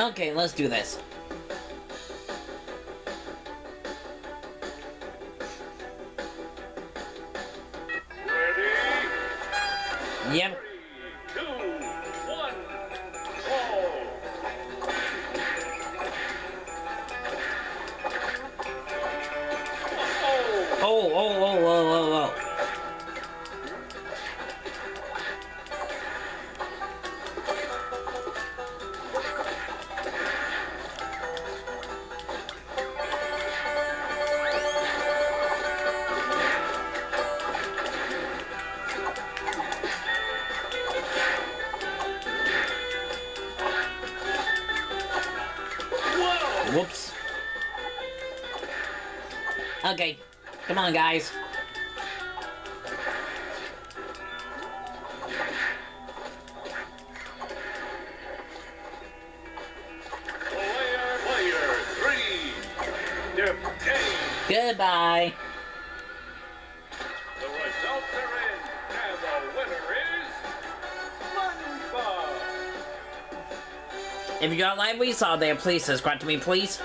Okay, let's do this. Ready? Yep. Three, two, one, go! Oh, oh, oh, Whoops. Okay, come on, guys. Player, player, three. Goodbye. If you got live what you saw there, please subscribe to me, please.